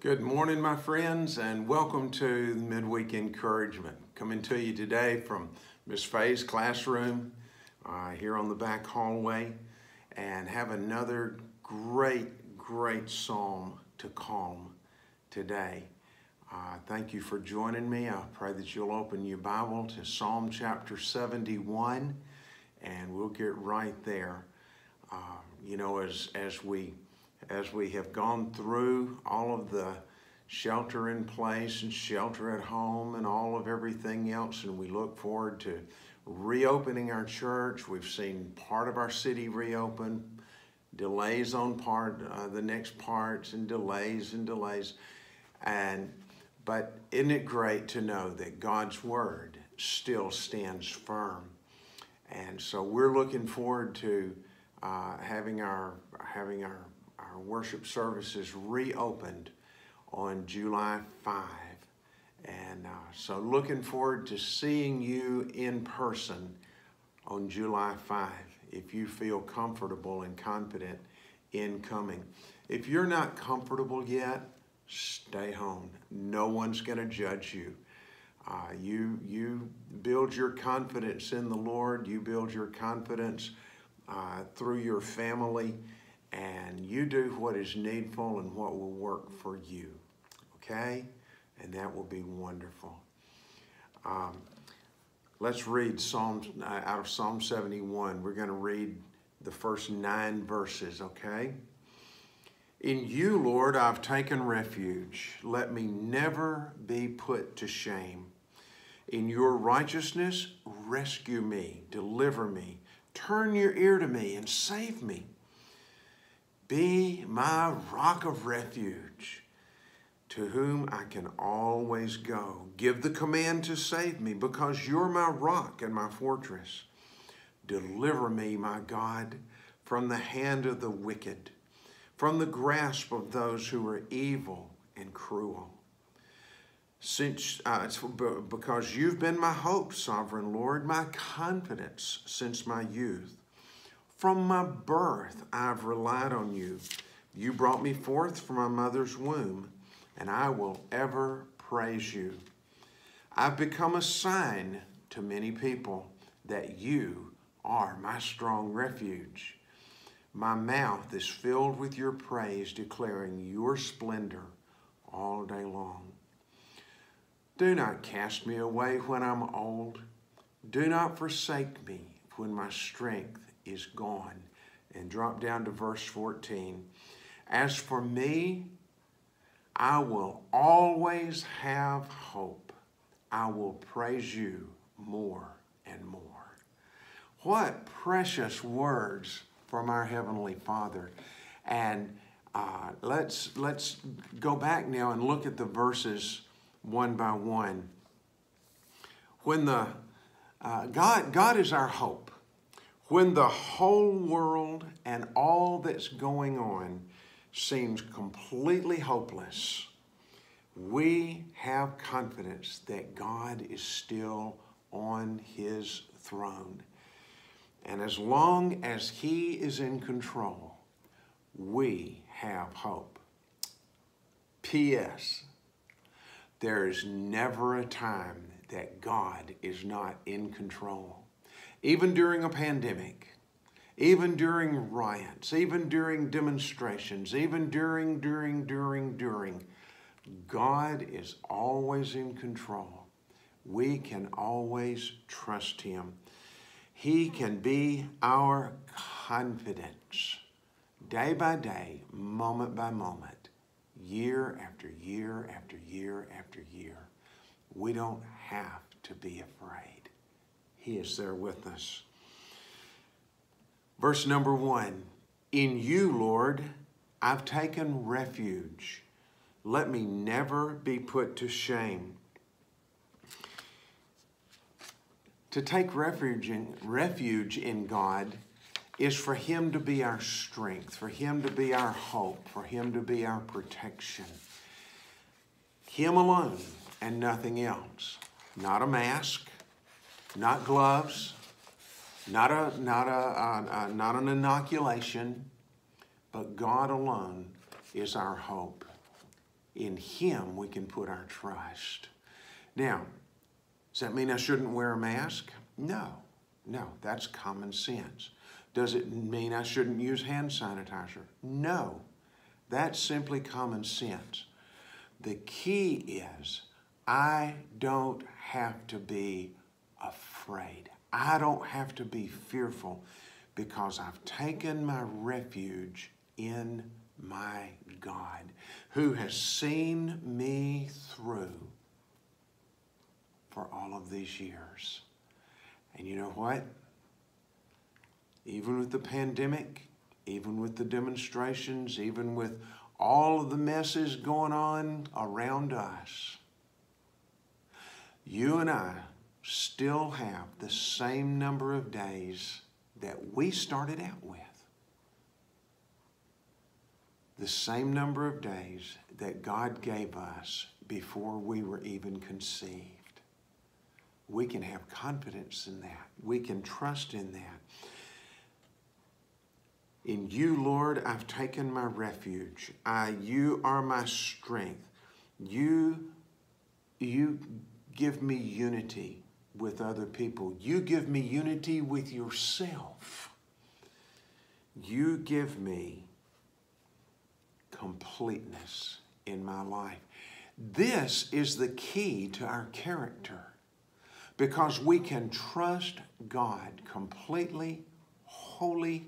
Good morning, my friends, and welcome to Midweek Encouragement. Coming to you today from Miss Faye's classroom uh, here on the back hallway, and have another great, great psalm to calm today. Uh, thank you for joining me. I pray that you'll open your Bible to Psalm chapter 71, and we'll get right there. Uh, you know, as as we as we have gone through all of the shelter in place and shelter at home and all of everything else, and we look forward to reopening our church. We've seen part of our city reopen, delays on part, uh, the next parts, and delays and delays. And but isn't it great to know that God's word still stands firm? And so we're looking forward to uh, having our having our our worship services reopened on July 5. And uh, so looking forward to seeing you in person on July 5 if you feel comfortable and confident in coming. If you're not comfortable yet, stay home. No one's going to judge you. Uh, you you build your confidence in the Lord. You build your confidence uh, through your family and you do what is needful and what will work for you. Okay? And that will be wonderful. Um, let's read Psalm uh, out of Psalm 71. We're going to read the first nine verses, okay? In you, Lord, I've taken refuge. Let me never be put to shame. In your righteousness, rescue me, deliver me. Turn your ear to me and save me. Be my rock of refuge, to whom I can always go. Give the command to save me, because you're my rock and my fortress. Deliver me, my God, from the hand of the wicked, from the grasp of those who are evil and cruel. Since, uh, because you've been my hope, sovereign Lord, my confidence since my youth. From my birth, I've relied on you. You brought me forth from my mother's womb, and I will ever praise you. I've become a sign to many people that you are my strong refuge. My mouth is filled with your praise, declaring your splendor all day long. Do not cast me away when I'm old. Do not forsake me when my strength is gone. And drop down to verse 14. As for me, I will always have hope. I will praise you more and more. What precious words from our Heavenly Father. And uh, let's, let's go back now and look at the verses one by one. When the uh, God, God is our hope. When the whole world and all that's going on seems completely hopeless, we have confidence that God is still on his throne. And as long as he is in control, we have hope. P.S. There is never a time that God is not in control even during a pandemic, even during riots, even during demonstrations, even during, during, during, during, God is always in control. We can always trust Him. He can be our confidence day by day, moment by moment, year after year after year after year. We don't have to be afraid. He is there with us. Verse number one In you, Lord, I've taken refuge. Let me never be put to shame. To take refuge in, refuge in God is for Him to be our strength, for Him to be our hope, for Him to be our protection. Him alone and nothing else. Not a mask, not gloves, not, a, not, a, uh, uh, not an inoculation, but God alone is our hope. In Him we can put our trust. Now, does that mean I shouldn't wear a mask? No, no, that's common sense. Does it mean I shouldn't use hand sanitizer? No, that's simply common sense. The key is I don't have to be afraid. I don't have to be fearful because I've taken my refuge in my God who has seen me through for all of these years. And you know what? Even with the pandemic, even with the demonstrations, even with all of the messes going on around us, you and I still have the same number of days that we started out with. The same number of days that God gave us before we were even conceived. We can have confidence in that. We can trust in that. In you, Lord, I've taken my refuge. I, you are my strength. You, you give me unity with other people. You give me unity with yourself. You give me completeness in my life. This is the key to our character because we can trust God completely, wholly,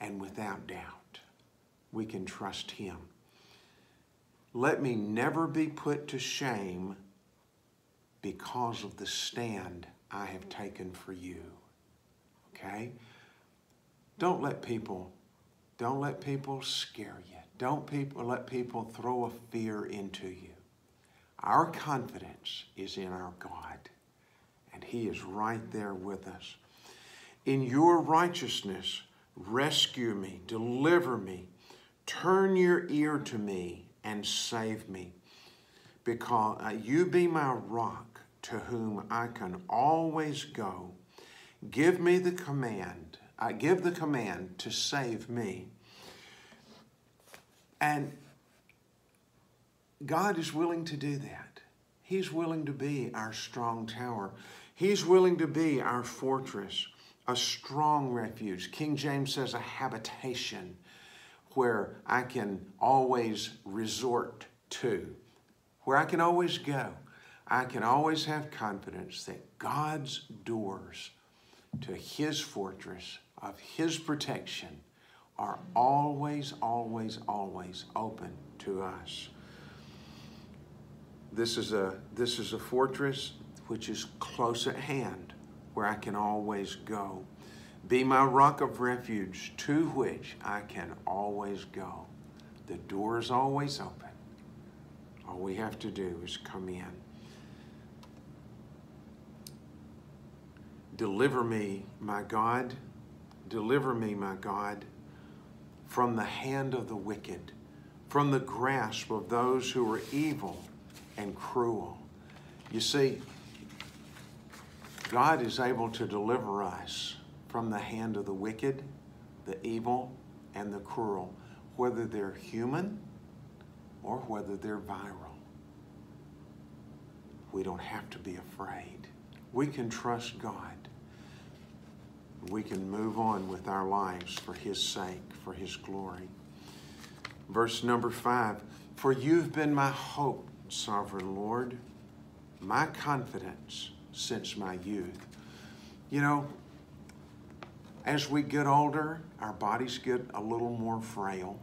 and without doubt. We can trust Him. Let me never be put to shame because of the stand I have taken for you. Okay? Don't let people don't let people scare you. Don't people let people throw a fear into you. Our confidence is in our God, and He is right there with us. In your righteousness, rescue me, deliver me, turn your ear to me, and save me. Because uh, you be my rock to whom I can always go. Give me the command, I give the command to save me. And God is willing to do that. He's willing to be our strong tower. He's willing to be our fortress, a strong refuge. King James says a habitation where I can always resort to, where I can always go. I can always have confidence that God's doors to His fortress of His protection are always, always, always open to us. This is a, this is a fortress which is close at hand, where I can always go. Be my rock of refuge to which I can always go. The door is always open. All we have to do is come in. Deliver me, my God. Deliver me, my God, from the hand of the wicked, from the grasp of those who are evil and cruel. You see, God is able to deliver us from the hand of the wicked, the evil, and the cruel, whether they're human or whether they're viral. We don't have to be afraid. We can trust God. We can move on with our lives for His sake, for His glory. Verse number five For you've been my hope, sovereign Lord, my confidence since my youth. You know, as we get older, our bodies get a little more frail.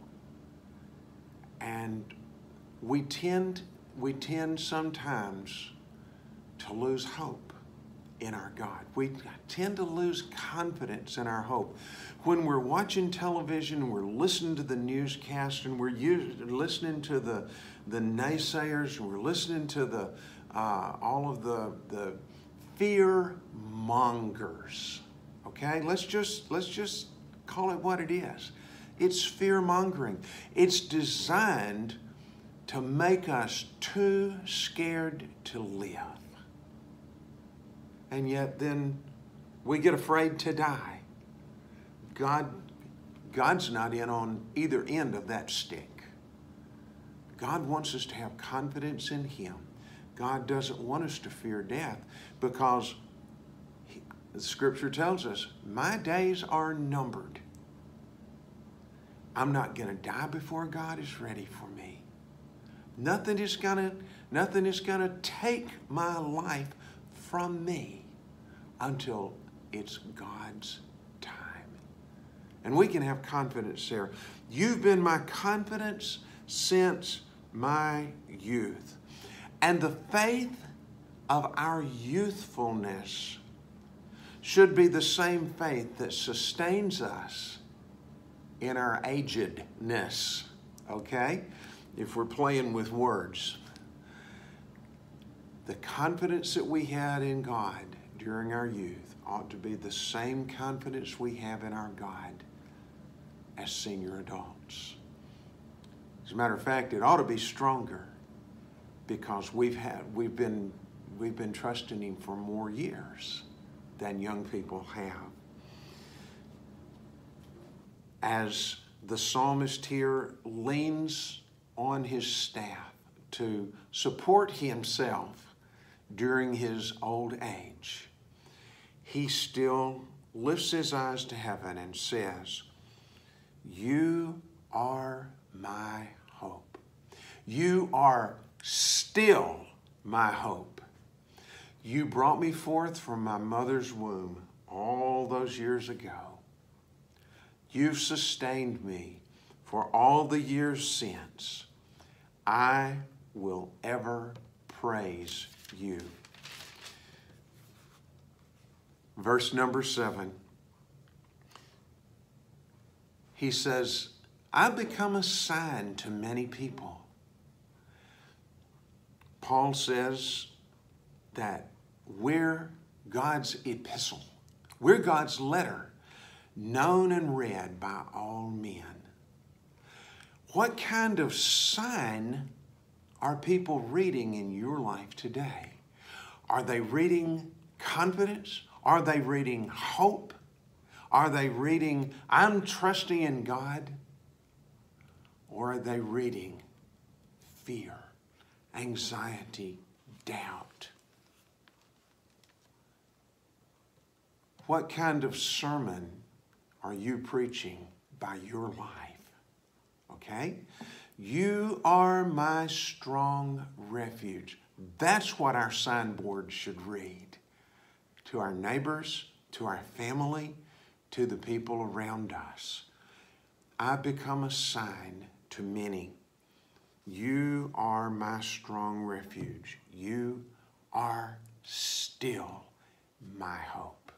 And we tend, we tend sometimes to lose hope in our God. We tend to lose confidence in our hope. When we're watching television, we're listening to the newscast, and we're listening to the, the naysayers, and we're listening to the, uh, all of the, the fear mongers. Okay, let's just let's just call it what it is. It's fear mongering. It's designed to make us too scared to live. And yet then we get afraid to die. God God's not in on either end of that stick. God wants us to have confidence in Him. God doesn't want us to fear death because he, the Scripture tells us, My days are numbered. I'm not going to die before God is ready for me. Nothing is going to nothing is going to take my life from me until it's God's time. And we can have confidence there. You've been my confidence since my youth. And the faith of our youthfulness should be the same faith that sustains us in our agedness. Okay? If we're playing with words. The confidence that we had in God during our youth ought to be the same confidence we have in our God as senior adults. As a matter of fact, it ought to be stronger because we've had we've been we've been trusting him for more years than young people have. As the psalmist here leans on his staff to support himself during his old age, he still lifts his eyes to heaven and says, You are my hope. You are still my hope. You brought me forth from my mother's womb all those years ago. You've sustained me for all the years since. I will ever praise you. Verse number seven, he says, I've become a sign to many people. Paul says that we're God's epistle, we're God's letter, known and read by all men. What kind of sign are people reading in your life today? Are they reading confidence? Are they reading hope? Are they reading, I'm trusting in God? Or are they reading fear, anxiety, doubt? What kind of sermon are you preaching by your life? Okay? You are my strong refuge. That's what our signboard should read to our neighbors, to our family, to the people around us. I've become a sign to many. You are my strong refuge. You are still my hope.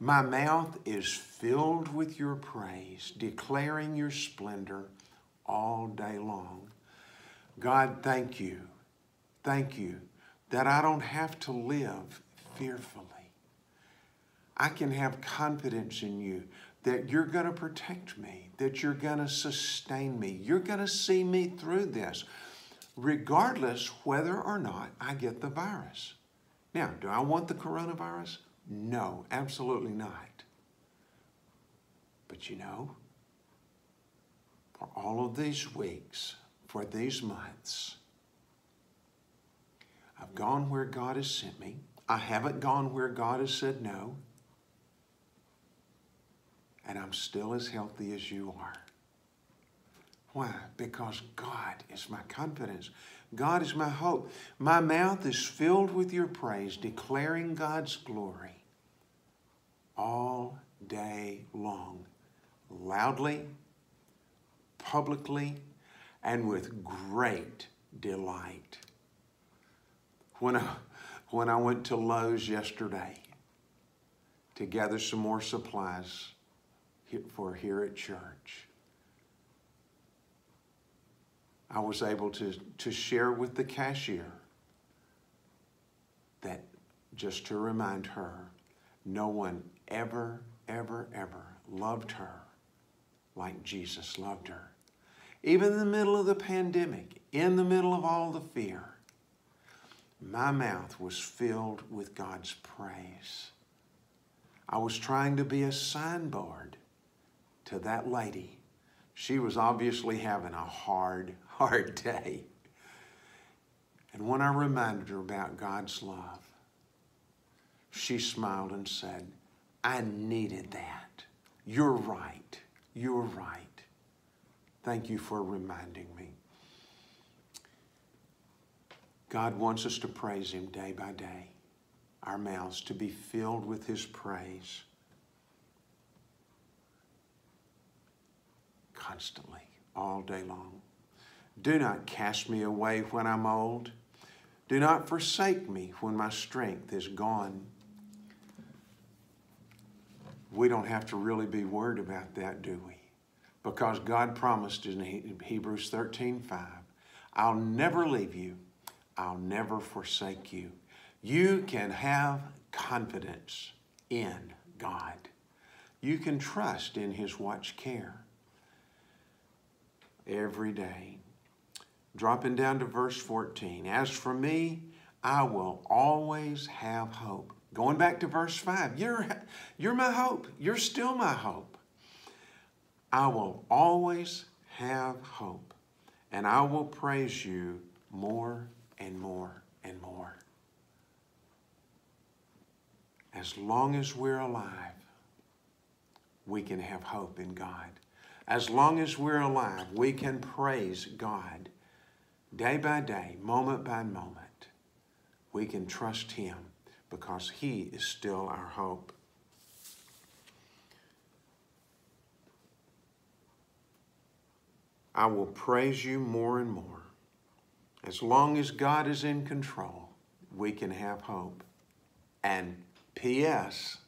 My mouth is filled with your praise, declaring your splendor all day long. God, thank you. Thank you that I don't have to live fearfully. I can have confidence in you that you're going to protect me, that you're going to sustain me, you're going to see me through this, regardless whether or not I get the virus. Now, do I want the coronavirus? No, absolutely not. But you know, for all of these weeks, for these months, I've gone where God has sent me. I haven't gone where God has said no and I'm still as healthy as you are. Why? Because God is my confidence. God is my hope. My mouth is filled with your praise, declaring God's glory all day long, loudly, publicly, and with great delight. When I, when I went to Lowe's yesterday to gather some more supplies, for here at church. I was able to, to share with the cashier that just to remind her, no one ever, ever, ever loved her like Jesus loved her. Even in the middle of the pandemic, in the middle of all the fear, my mouth was filled with God's praise. I was trying to be a signboard to that lady, She was obviously having a hard, hard day. And when I reminded her about God's love, she smiled and said, I needed that. You're right. You're right. Thank you for reminding me. God wants us to praise Him day by day, our mouths to be filled with His praise constantly, all day long. Do not cast me away when I'm old. Do not forsake me when my strength is gone. We don't have to really be worried about that, do we? Because God promised in Hebrews 13 5, I'll never leave you, I'll never forsake you. You can have confidence in God. You can trust in His watch care every day. Dropping down to verse 14. As for me, I will always have hope. Going back to verse 5. You're, you're my hope. You're still my hope. I will always have hope, and I will praise you more and more and more. As long as we're alive, we can have hope in God. As long as we're alive, we can praise God day by day, moment by moment. We can trust Him because He is still our hope. I will praise you more and more. As long as God is in control, we can have hope. And P.S.,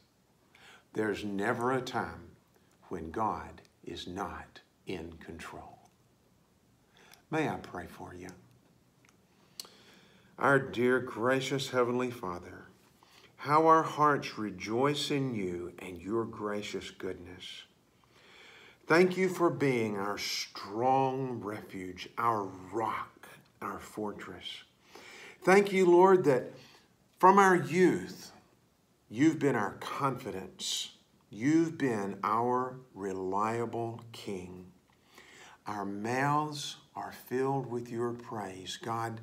there's never a time when God is not in control. May I pray for you? Our dear gracious Heavenly Father, how our hearts rejoice in you and your gracious goodness. Thank you for being our strong refuge, our rock, our fortress. Thank you, Lord, that from our youth, you've been our confidence You've been our reliable King. Our mouths are filled with your praise. God,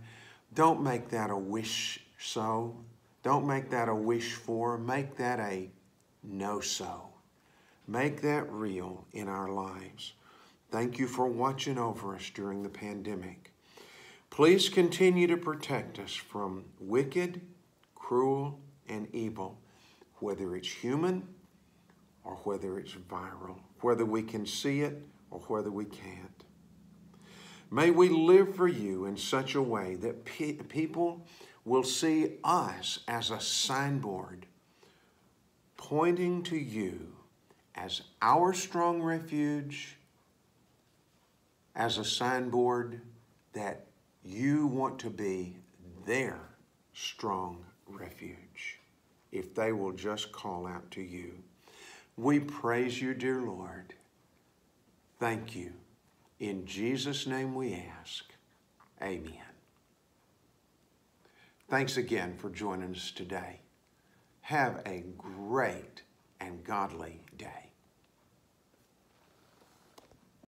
don't make that a wish so. Don't make that a wish for. Make that a no so. Make that real in our lives. Thank you for watching over us during the pandemic. Please continue to protect us from wicked, cruel, and evil, whether it's human or whether it's viral, whether we can see it or whether we can't. May we live for you in such a way that pe people will see us as a signboard pointing to you as our strong refuge, as a signboard that you want to be their strong refuge if they will just call out to you. We praise you, dear Lord. Thank you. In Jesus' name we ask. Amen. Thanks again for joining us today. Have a great and godly day.